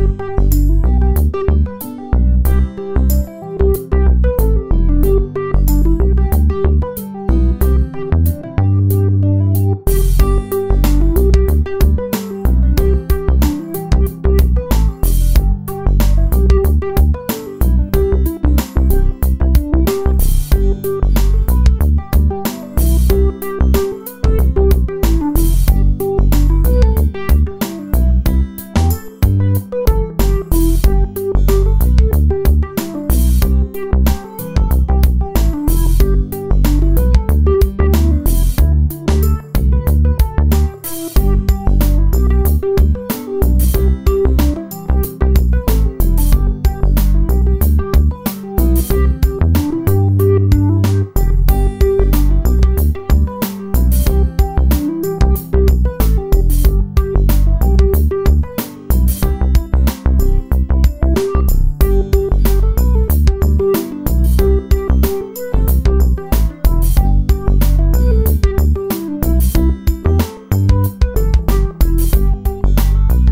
you